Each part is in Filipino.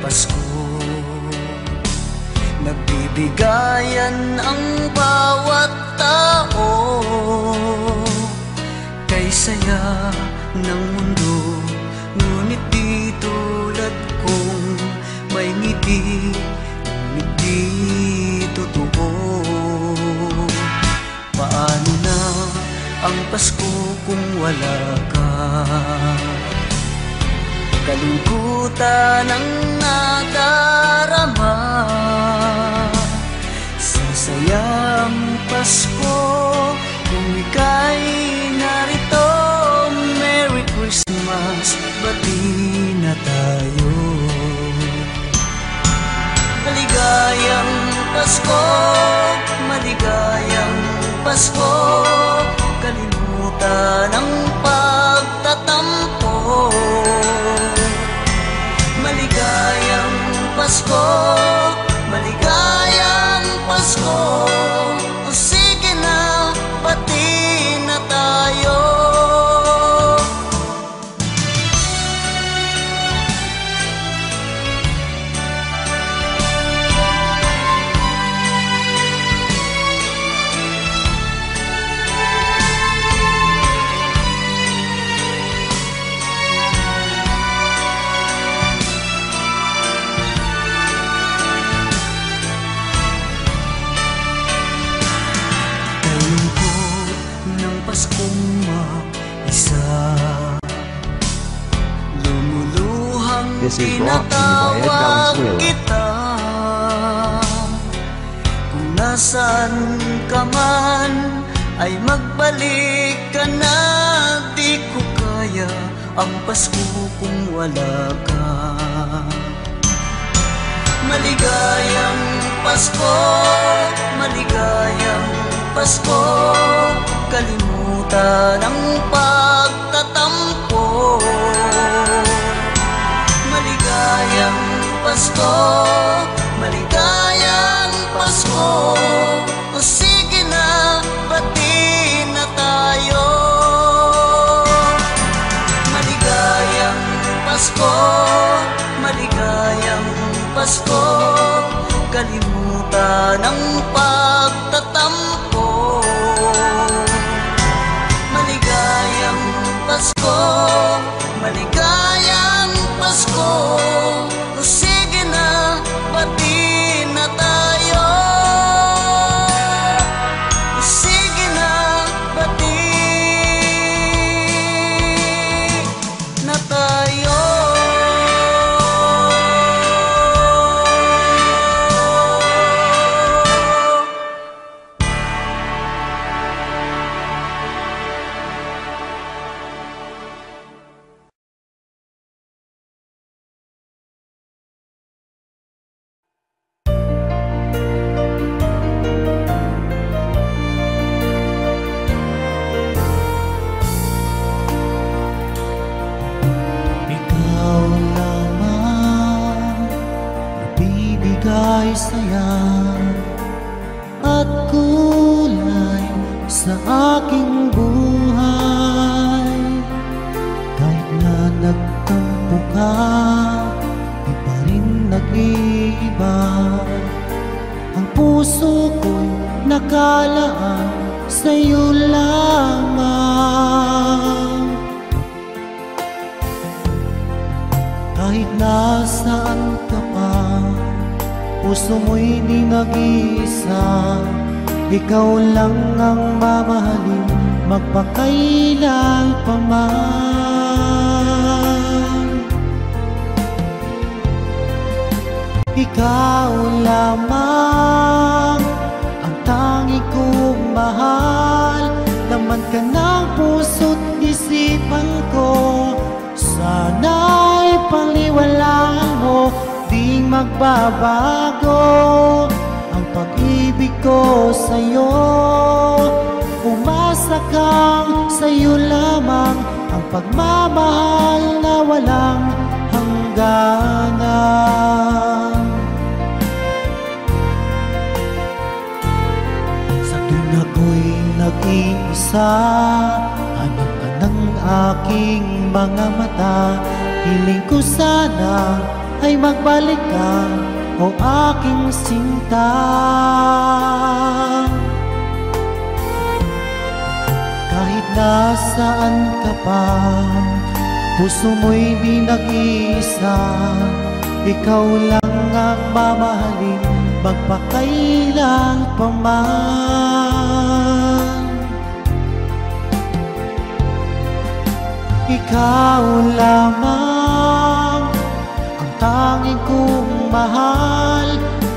Pasko. Nagbibigayan ang bawat tao Kay saya ng mundo. Ngunit di tulad kong may ngiti Ngunit di totoo. Paano na ang Pasko kung wala ka? Kalungkutan ang nadarama Sa sayang Pasko. Kung ika'y narito Merry Christmas. Bati na tayo. Maligayang Pasko Maligayang Pasko. Kalimutan ang pagtatampo Pasko Maligayang Is Rock, by Ed tinatawag Valenzuela. kita. Kung nasaan ka man Ay magbalik ka na. Di ko kaya ang Pasko kung wala ka. Maligayang Pasko, maligayang Pasko. Kalimutan ang pagtatampo Pasko, maligayang Pasko. O sige na, pati na tayo. Maligayang Pasko, maligayang Pasko. Kalimutan ang pagtatampo nasaan ka pa? Puso mo'y di nag-iisa. Ikaw lang ang mamahalin Magpakailan pa man. Ikaw lamang Ang tangi kong mahal. Laman ka ng puso't isipan ko. Sana'y paliwalaan mo Di magbabago Ang pag-ibig ko sa'yo. Umasa kang sa'yo lamang Ang pagmamahal na walang hangganan. Sa tuwing ako'y nag-iisa Hanap ka ng aking mga mata Hiling ko sana ay magbalik ka O aking sinta. Kahit nasaan ka pa Puso mo'y di nag-iisa. Ikaw lang ang mamahalin Magpakailan pa Ikaw lamang. Ang tanging kong mahal.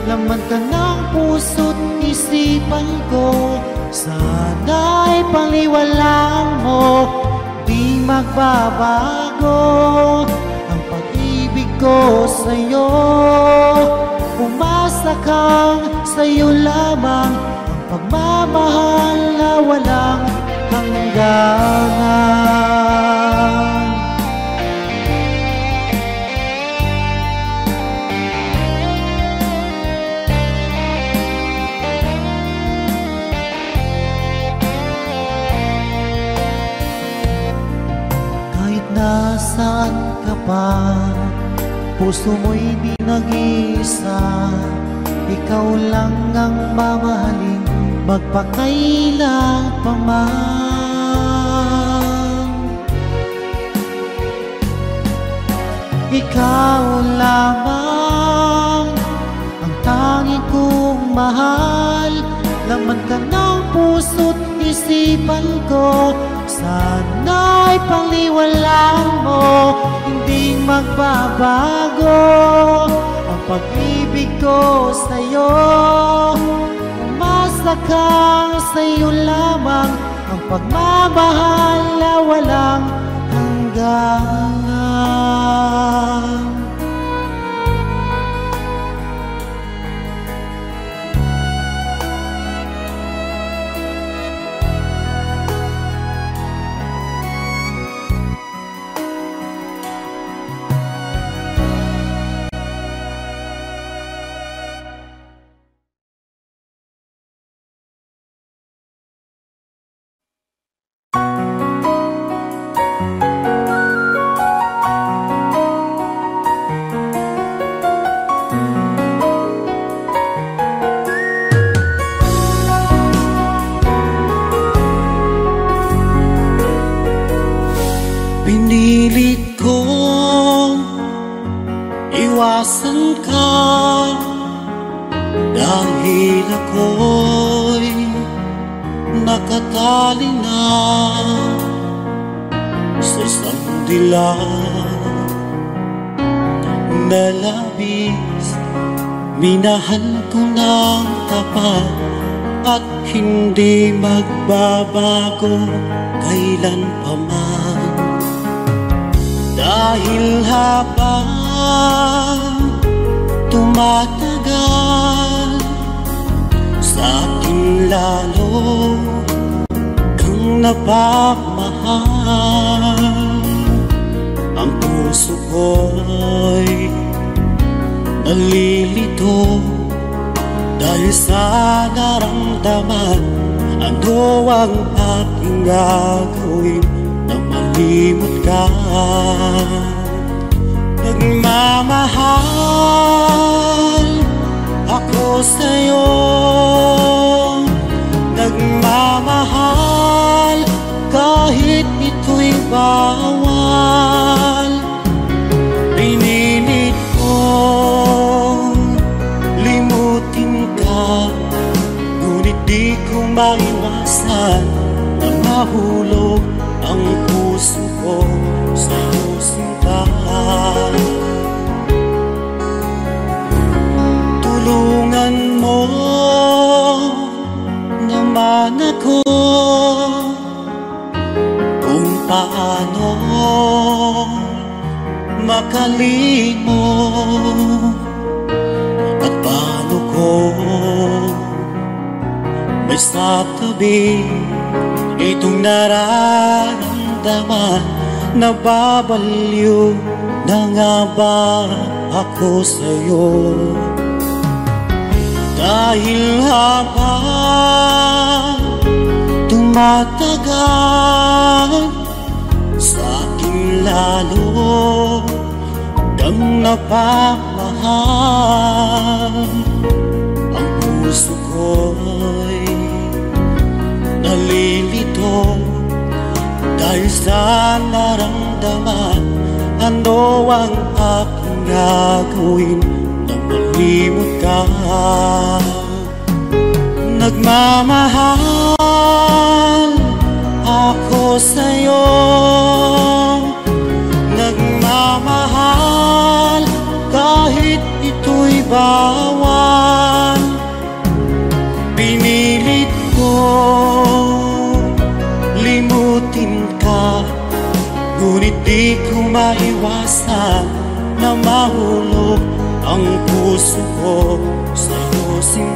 Laman ka ng puso't isipan ko. Sana'y paliwalang mo. Di magbabago Ang pag-ibig ko sa'yo. Umasa kang sa'yo lamang. Ang pagmamahal na walang hangganan Puso mo'y di nag-iisa Ikaw lang ang mamahalin Magpakailan pa man. Ikaw lamang Ang tanging kong mahal Laman ka ng puso't isipan ko Sana'y paliwalaan mo Hindi magbabago Ang pag-ibig ko sa'yo. Umasa kang sa'yo lamang Ang pagmamahal na walang hanggan magbabago kailan pa man. Dahil habang tumatagal Sa akin lalo kang napapamahal Ang puso ko'y nalilito Dahil sa naramdaman Ano ang aking gagawin na malimot ka. Nagmamahal ako sa'yo. Nagmamahal kahit ito'y bawal na mahulog ang puso ko sa iyong sinta Tulungan mo naman ako kung paano makalimot at paano ko may sa itong nararamdaman Nababaliw na nga ba ako sa'yo? Dahil habang tumatagal Sa aking lalo? Kang napamahal Ang puso ko'y nalilito. Dahil sa naramdaman Ano ang aking gagawin na malimot ka Nagmamahal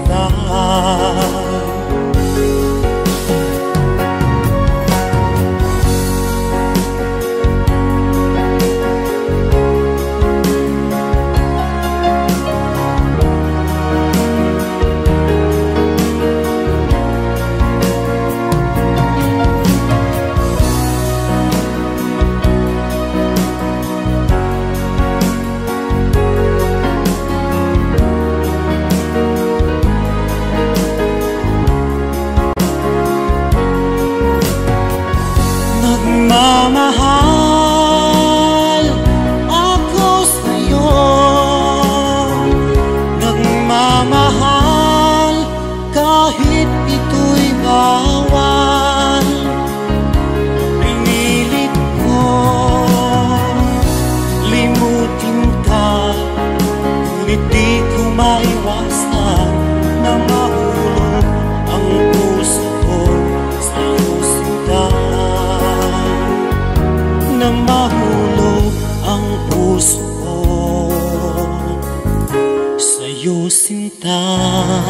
sa'yo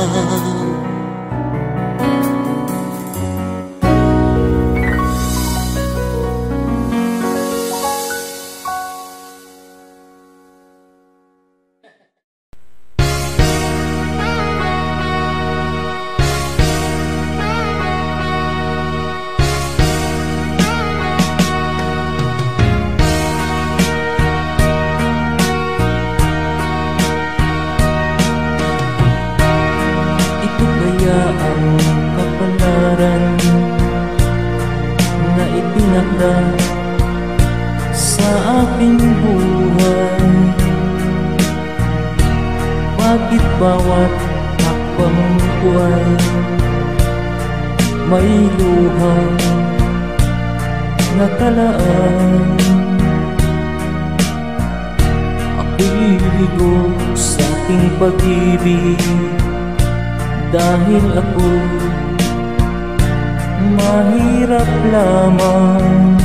Ito pag-ibig. Dahil ako mahirap lamang.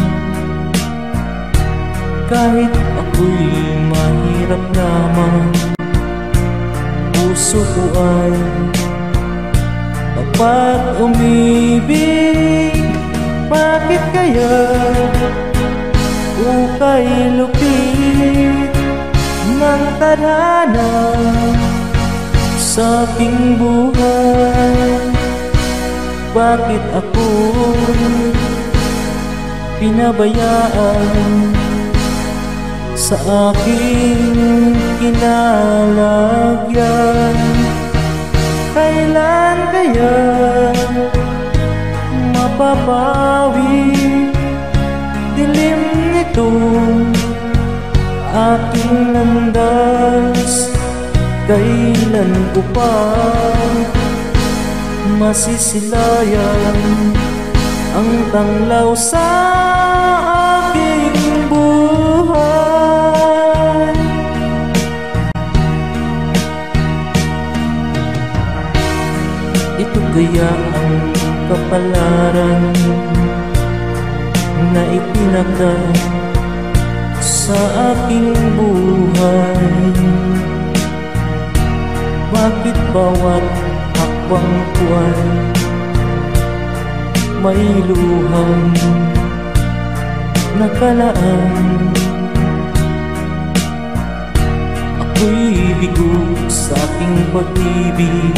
Kahit ako'y mahirap lamang Puso ko ay kapag umibig. Bakit kaya ukay lupit ng tadhana sa aking buhay. Bakit ako pinabayaan sa aking kinalagyan? Kailan kaya mapapawi dilim nitong aking landas Kailan ko pa masisilayan ang tanglaw sa aking buhay? Ito kaya ang kapalaran na itinakda sa aking buhay. Bakit bawat hakbang ko ay may luhang nakalaan? Ako'y bigo sa aking pag-ibig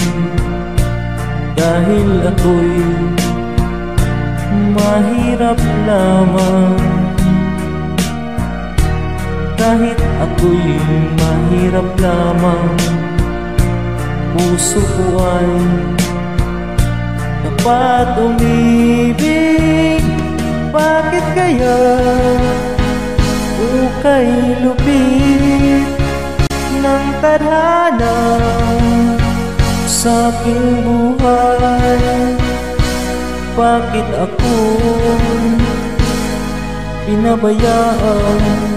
Dahil ako'y mahirap lamang Kahit ako'y mahirap lamang Puso ko ay dapat umibig. Bakit kaya ukay lupit ng tadhana sa aking buhay? Bakit ako pinabayaan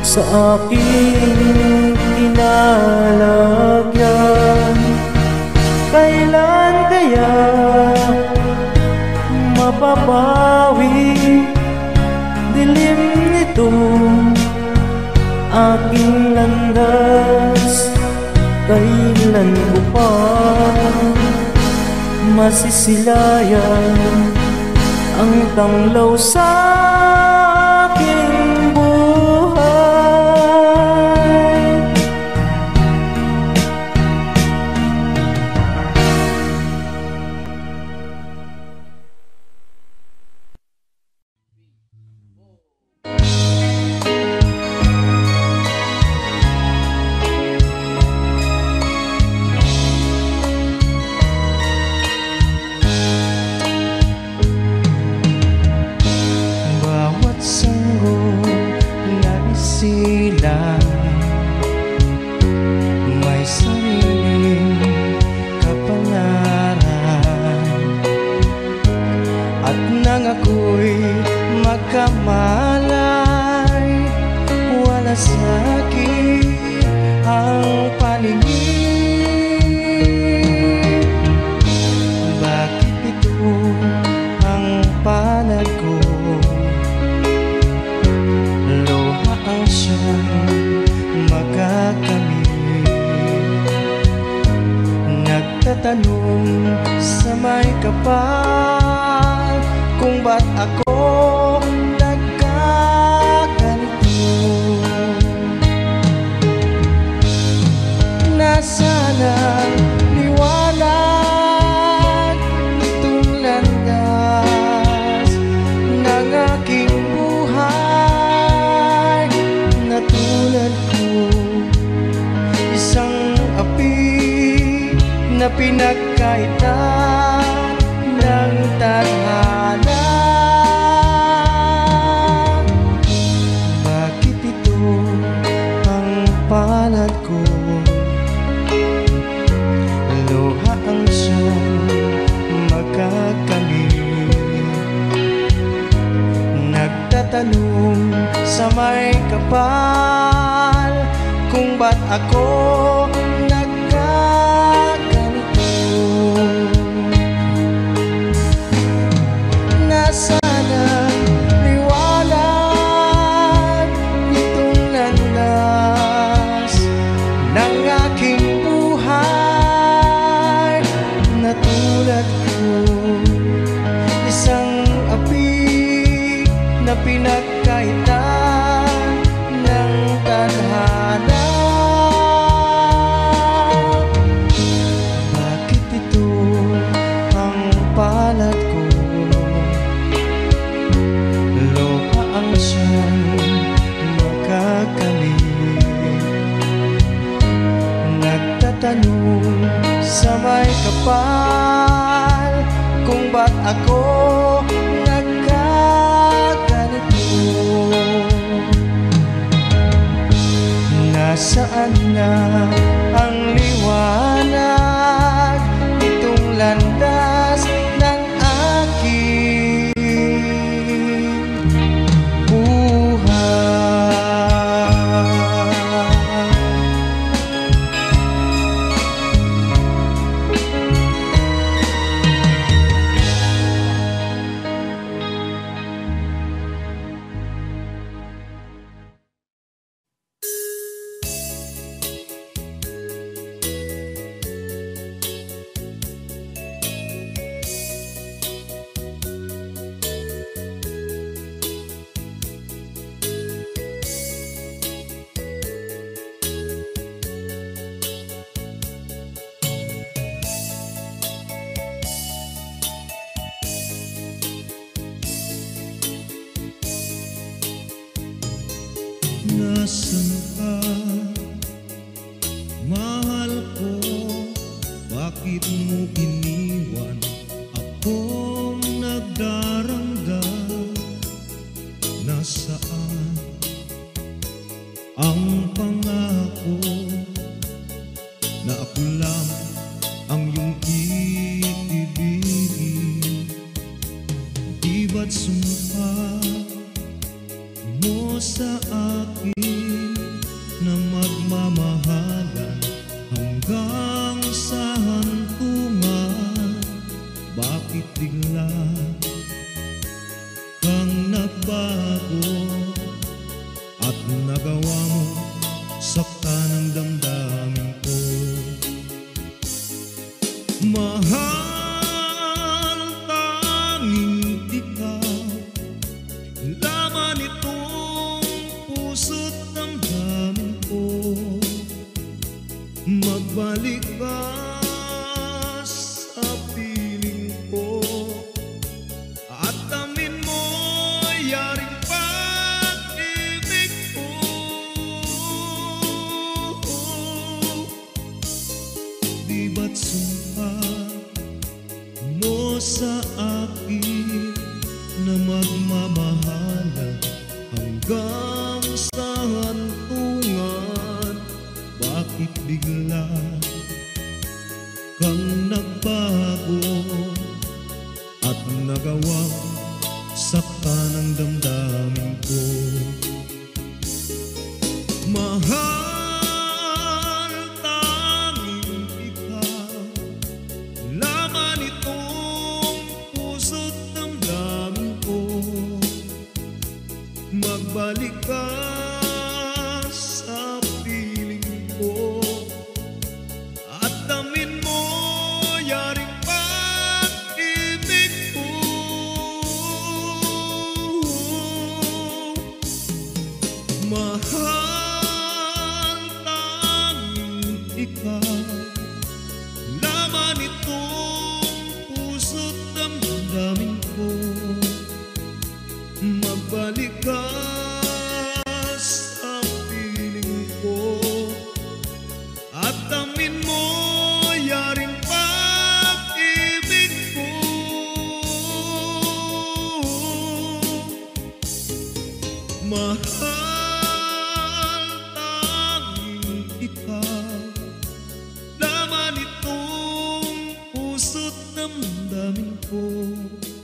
sa aking kinalagyan Kailan kaya mapapawi dilim nito aking landas? Kailan ko pa masisilayan ang tanglaw sa ba't ako nagkaganito? Nasaan na? Saktan ang damdamin damdamin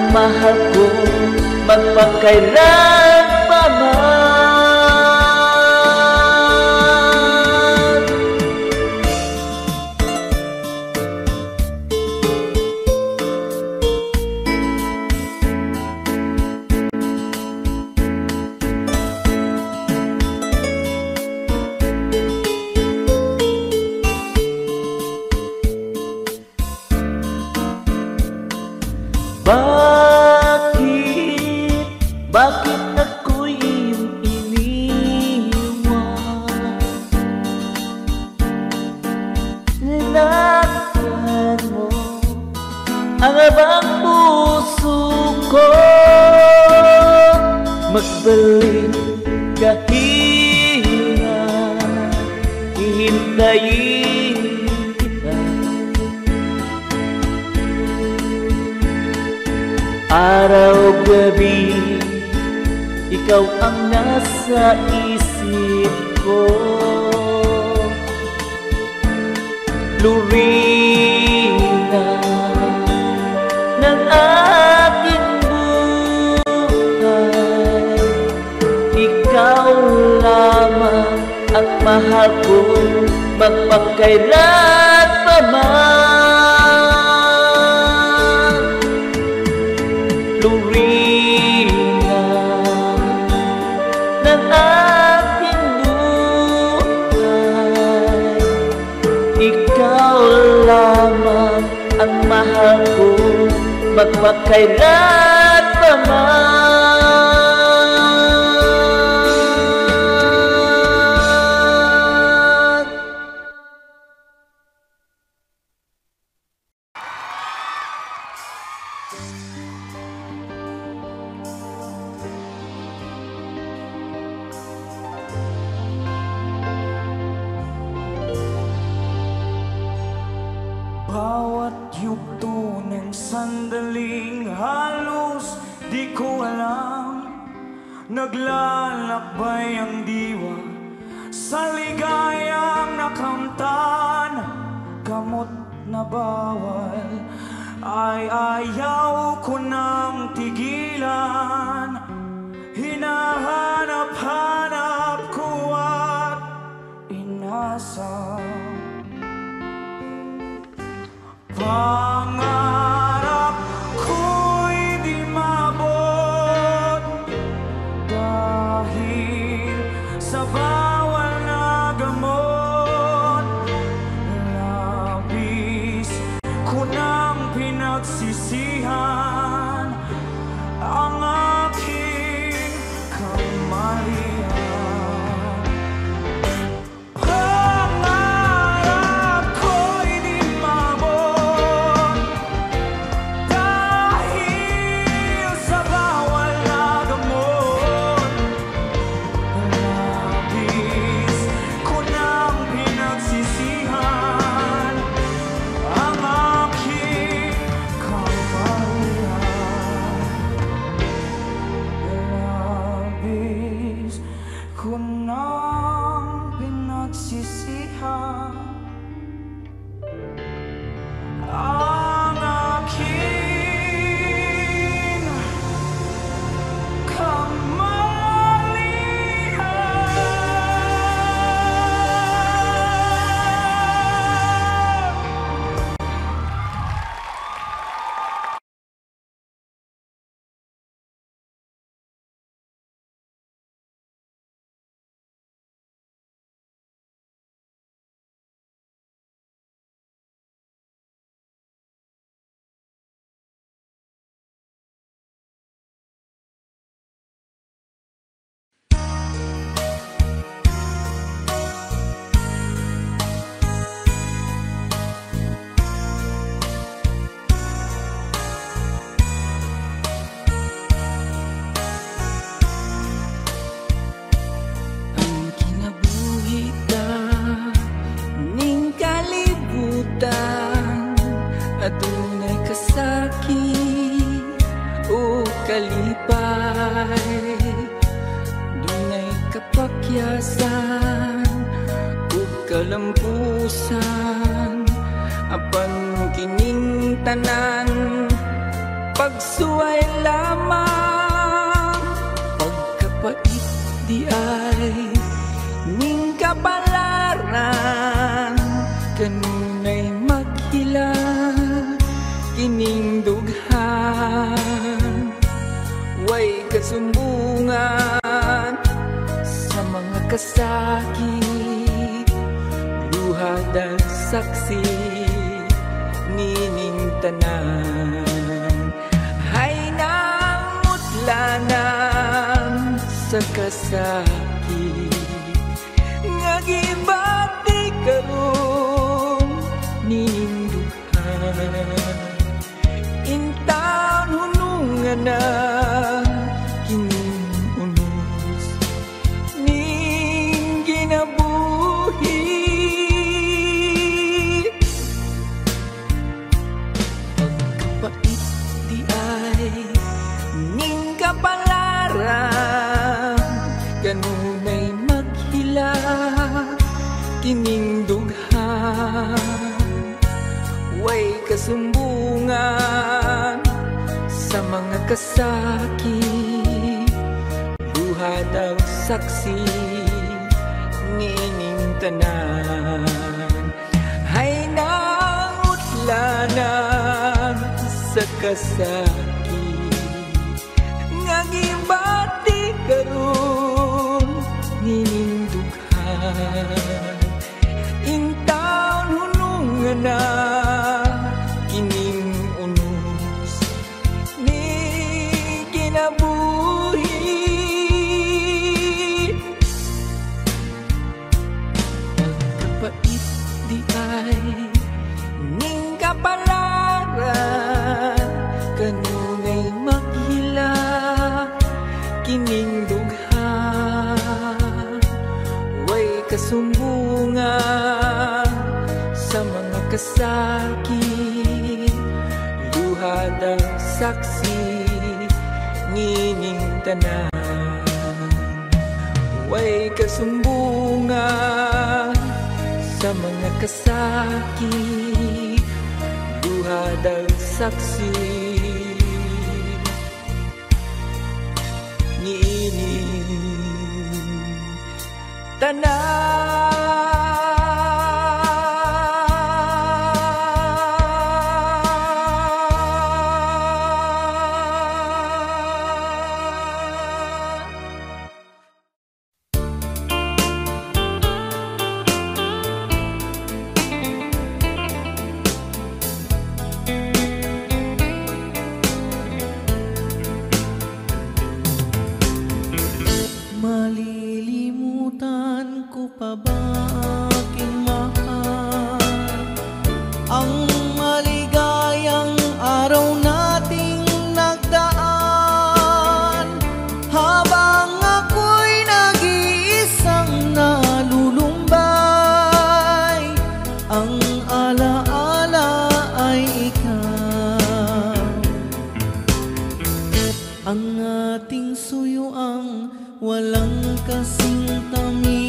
ang mahal ko magpagkailan Bawat yugto ng sandaling halos di ko alam. Naglalakbay ang diwa sa ligayang nakamtan. Kamot na bawal ay ayaw ko nang tigilan. Hinahanap-hanap ko at inasal. long ng saksi ni ining tanan Hay nang utlanan sa kasaki Nga gibati karon ninindughan. Intaon hunungan na sa'kin. Luha ng saksi Ninintanan Huwag kasumbunga Sa mga kasaki. Luha ng saksi Ninintanan suyo ang walang kasing tamis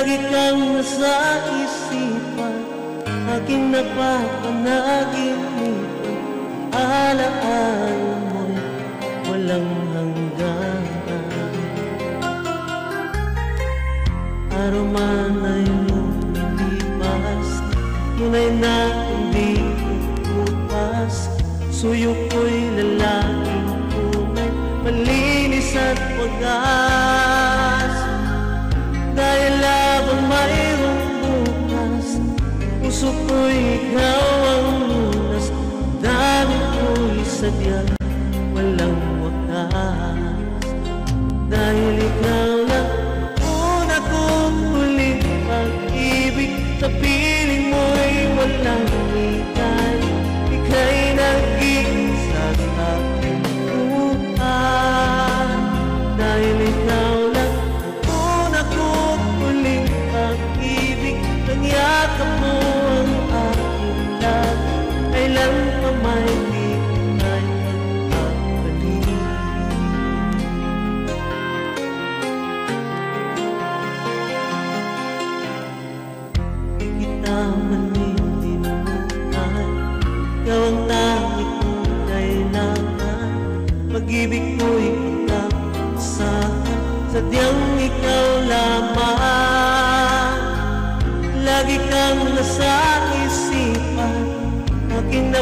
Lagi kang nasa isipan Aking nagpapanagipan Alaan mo'y walang hanggan. Araw man ay lumilipas Tunay na hindi bukas Suyo ko'y lalaking tunay Malinis at pag-aaral ikaw ang lunas Dami ko'y sadyang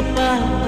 吧。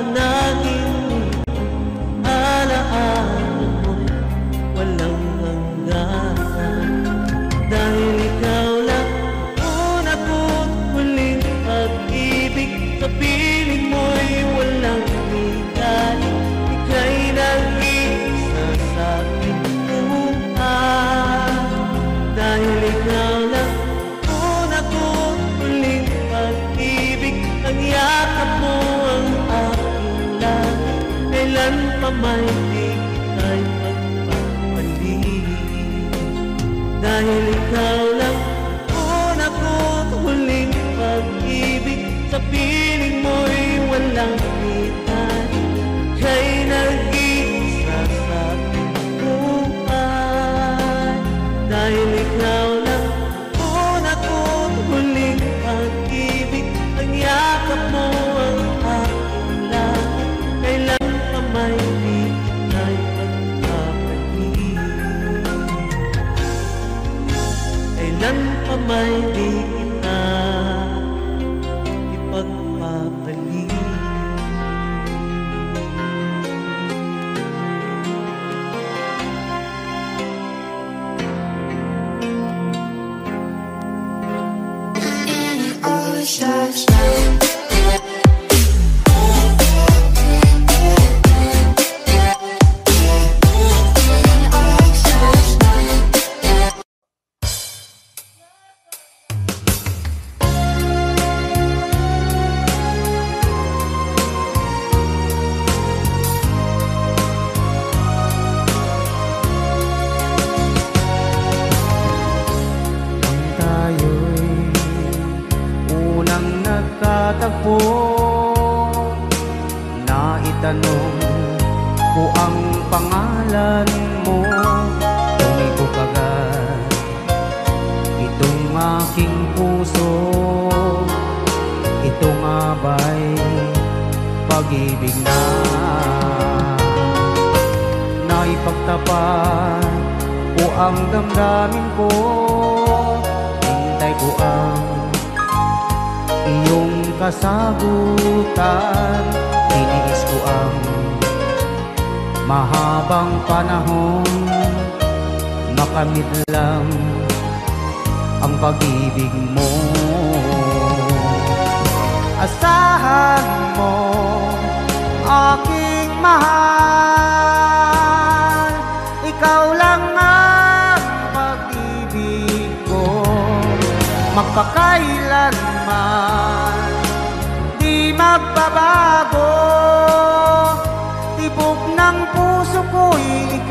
kasagutan Tiniis ko ang mahabang panahon. Makamit lang ang pag-ibig mo. Asahan mo aking mahal.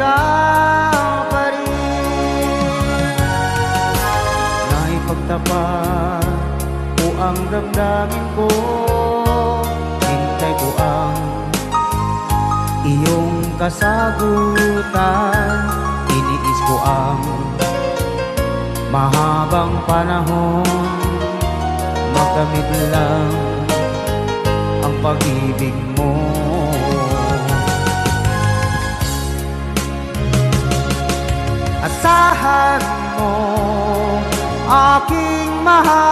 ikaw pa rin. Naipagtapat ko ang ramdamin ko. Hintay ko ang iyong kasagutan. Tiniis ko ang mahabang panahon. Magdamit lang ang pag-ibig mo. Asahan mo Aking mahal.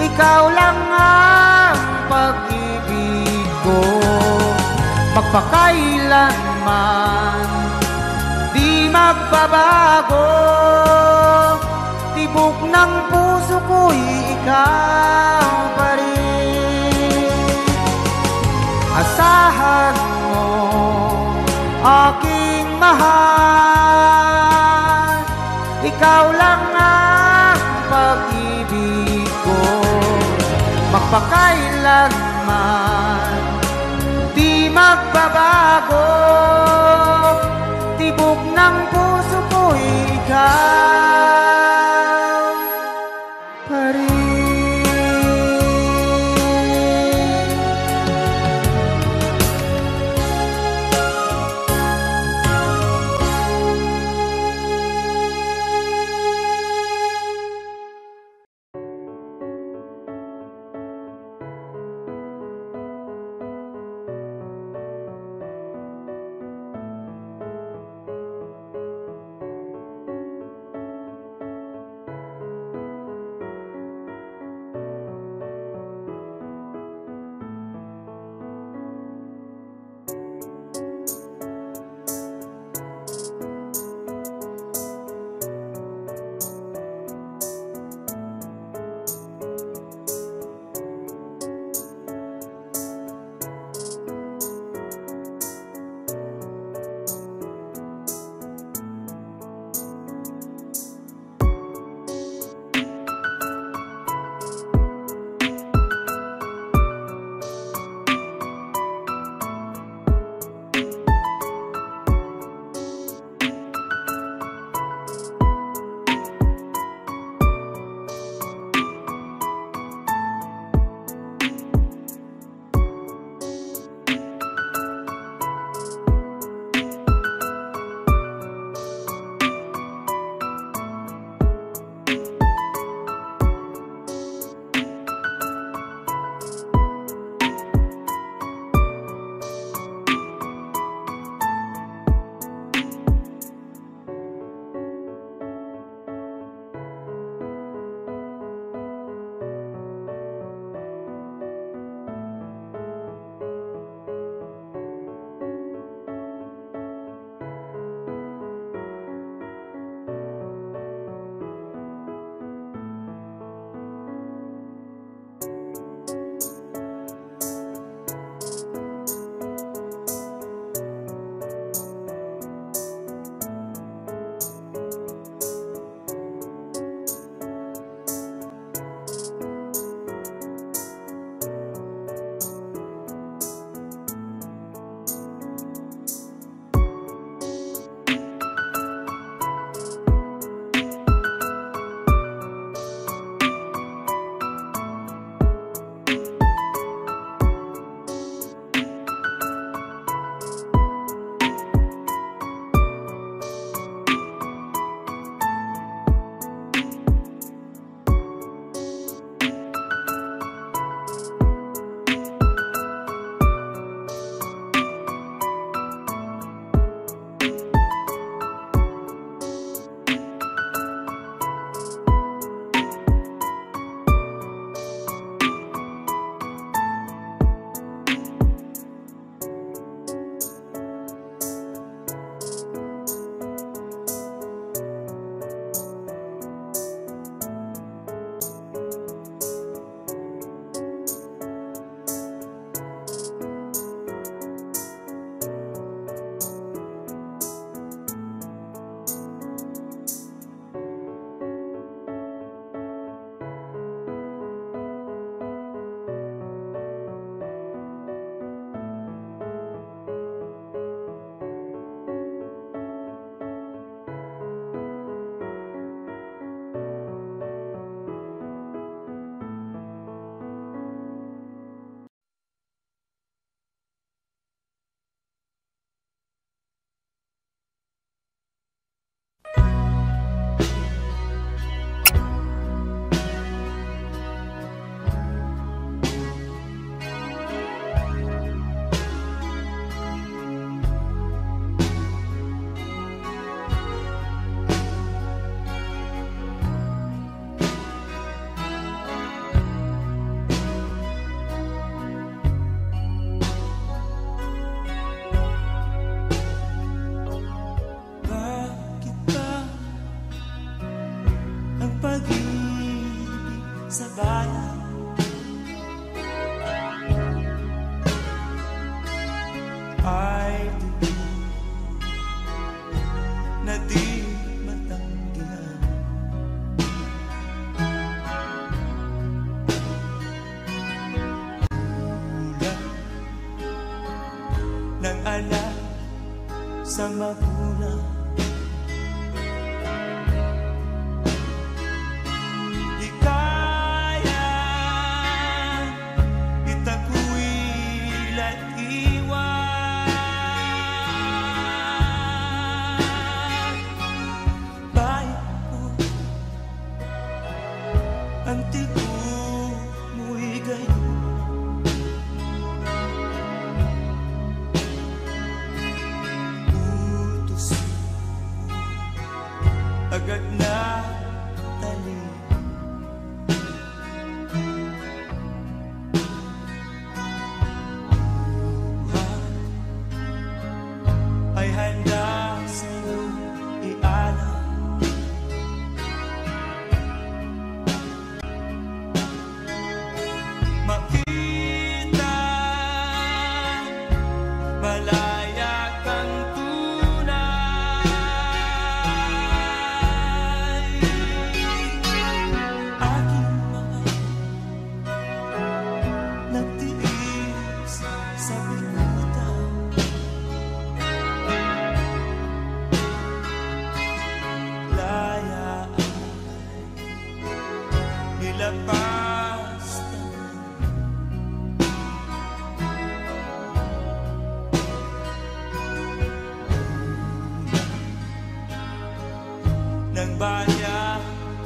Ikaw lang ang pag-ibig ko. Magpakailanman Di magbabago. Tibok ng puso ko'y ikaw pa rin. Asahan mo aking mahal Ikaw lang ang pag-ibig ko. Magpakailanman Di magbabago. Tibok ng puso ko'y ikaw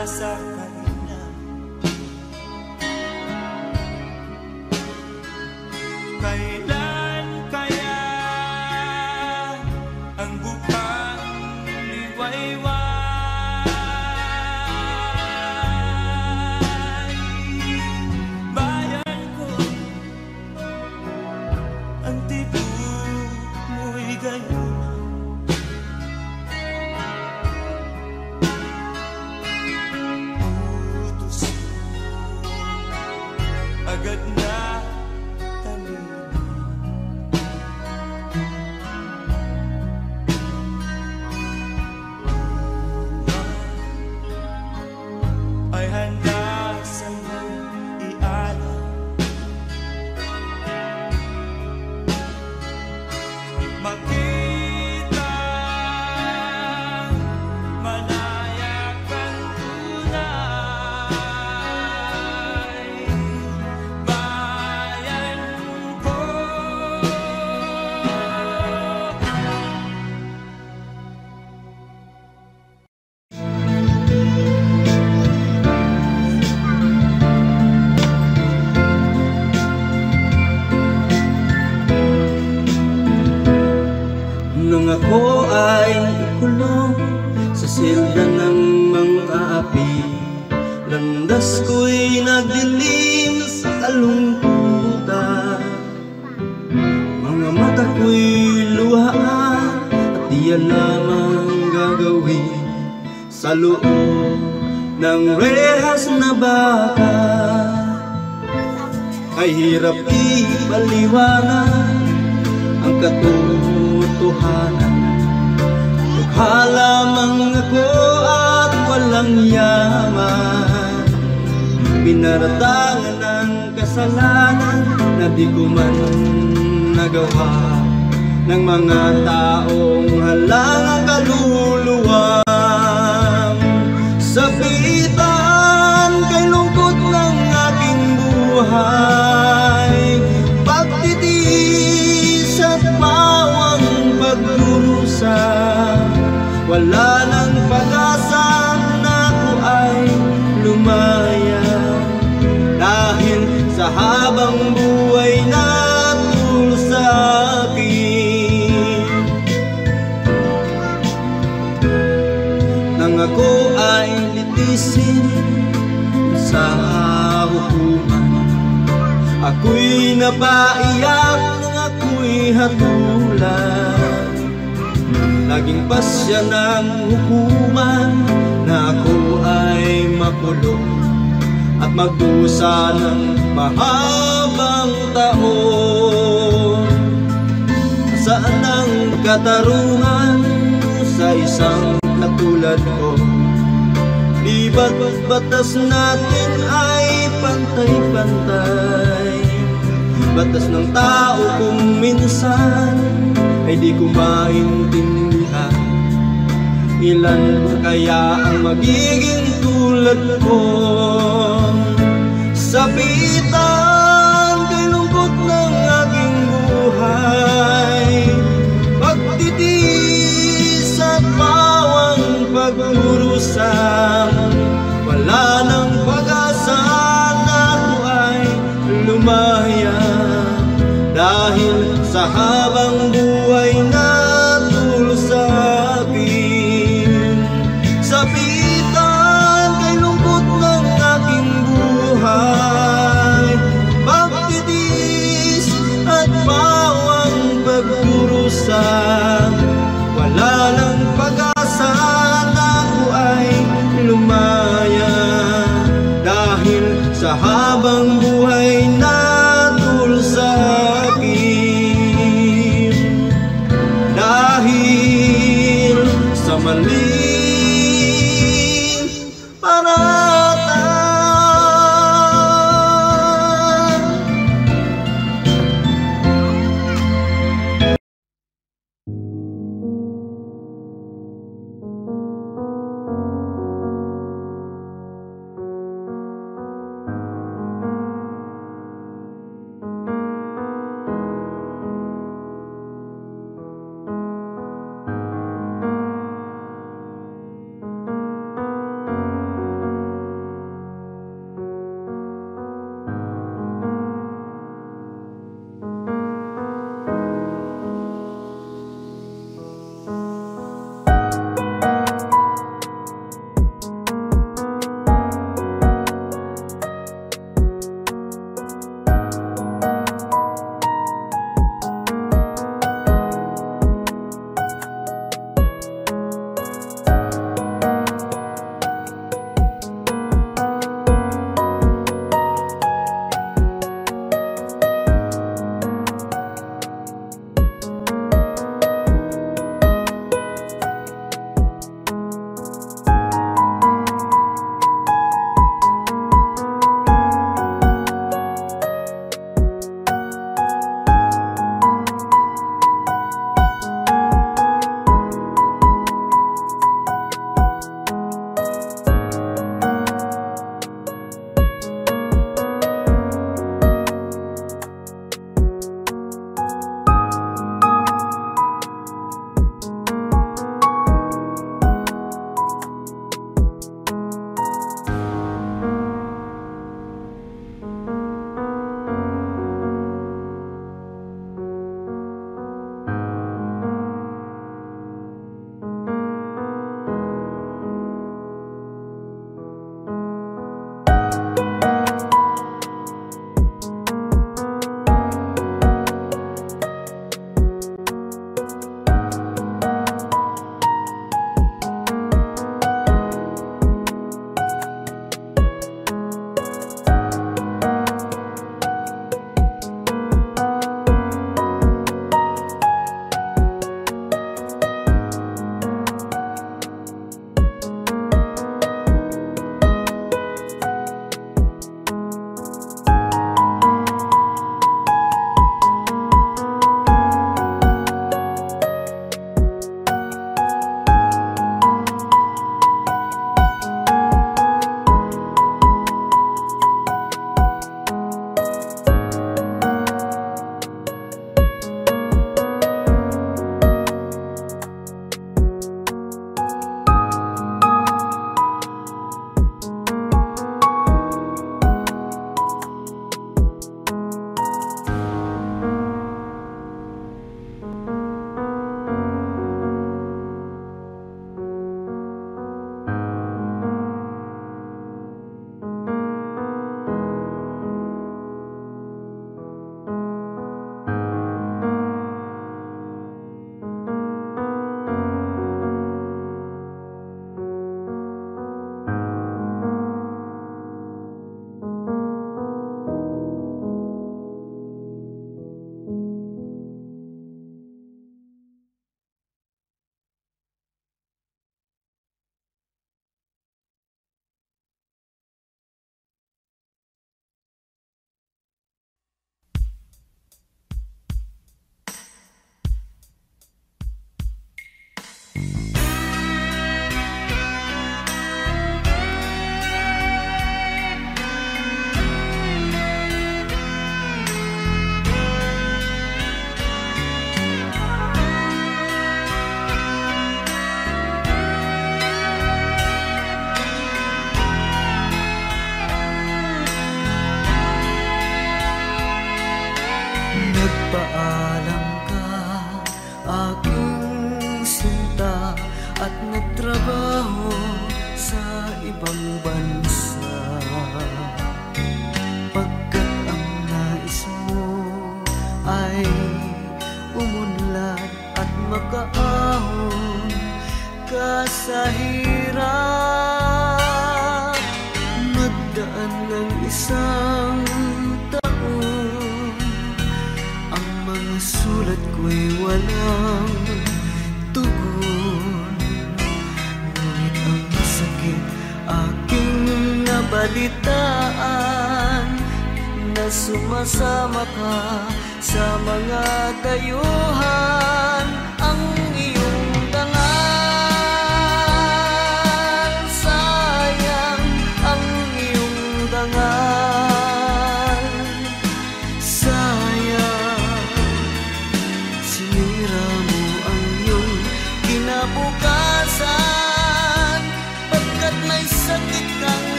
casa Pinaratangan ng kasalanan na di ko man nagawa. Ng mga taong halangang kaluluwa sa Sabitan kay lungkot ng aking buhay. Pagtitiis at bawang pagdurusa Wala Ako'y napaiyak nung ako'y hatulan Naging pasya ng hukuman Na ako ay makulong At magdusa ng mahabang taon Saan ang katarungan sa isang katulad ko? Di ba't batas natin ay pantay-pantay? Batas ng tao kung minsan ay di ko maintindihan. Ilan kaya ang magiging tulad ko? Sabitan kay lungkot ng aking buhay. Pagtitis at bawang pagkurusan. Wala nang sa habang buhay na tulo sa akin Sabitan kay lungkot ng aking buhay Pagtitis at bawang pagkurusan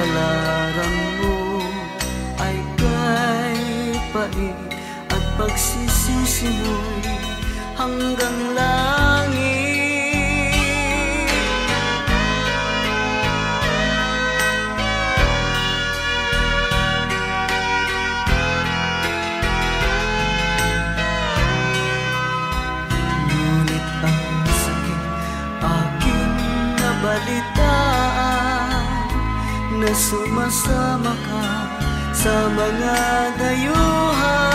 Kapalaran mo ay kay pain At pagsisisi mo'y hanggang lang sumasama ka sa mga dayuhan.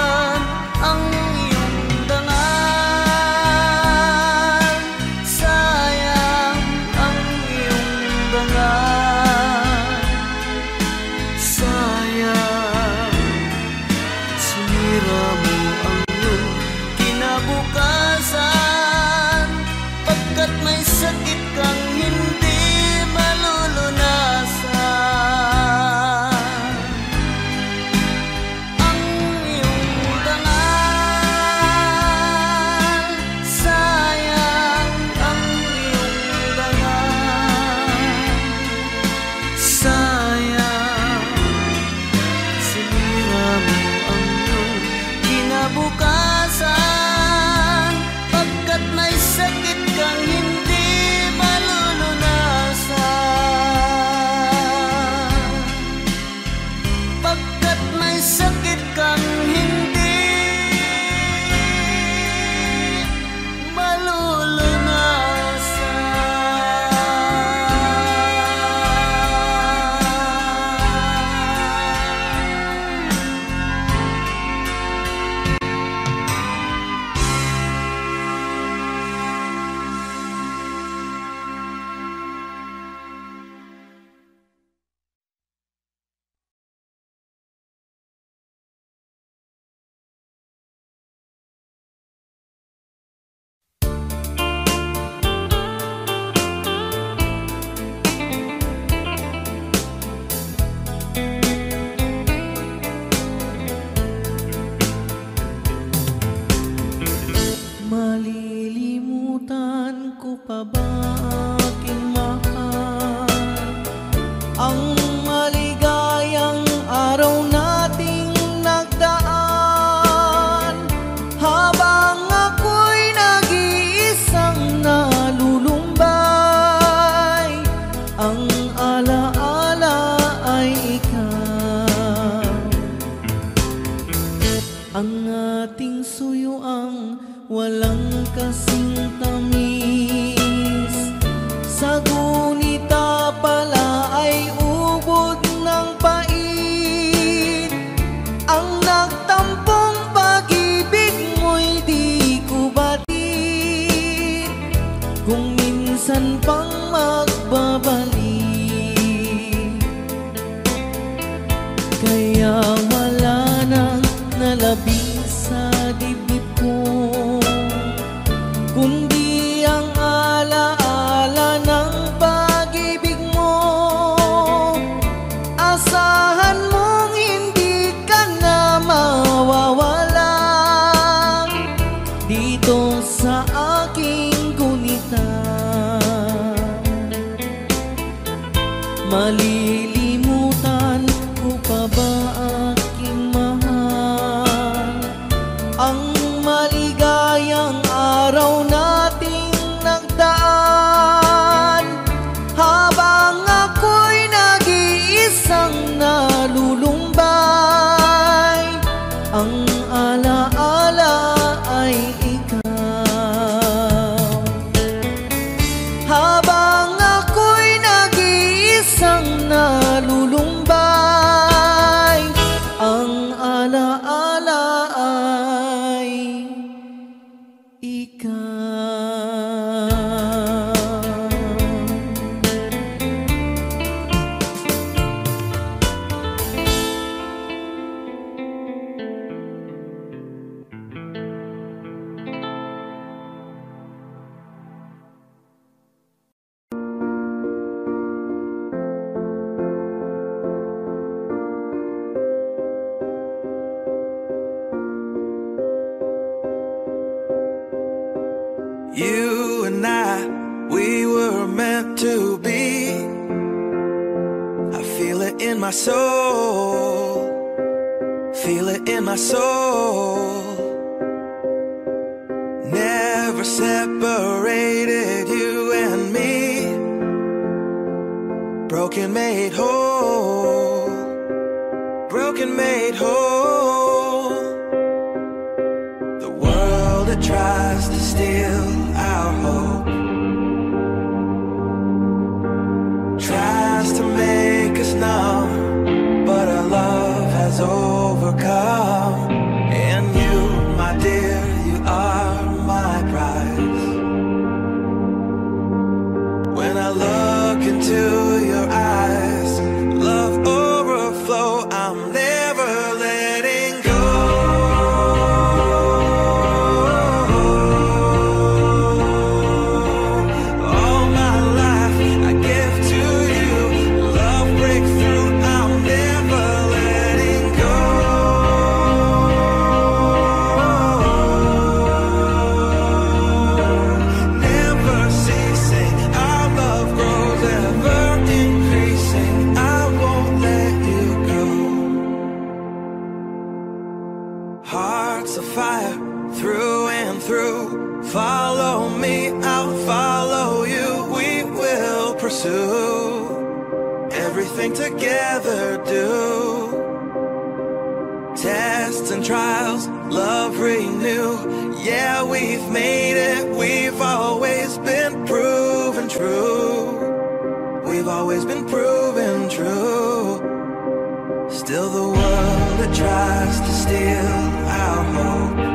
a fire through and through. Follow me, I'll follow you. We will pursue everything together. Do tests and trials, love renew. Yeah, we've made it. We've always been proven true. We've always been proven true. Still, the world that tries to steal without hope.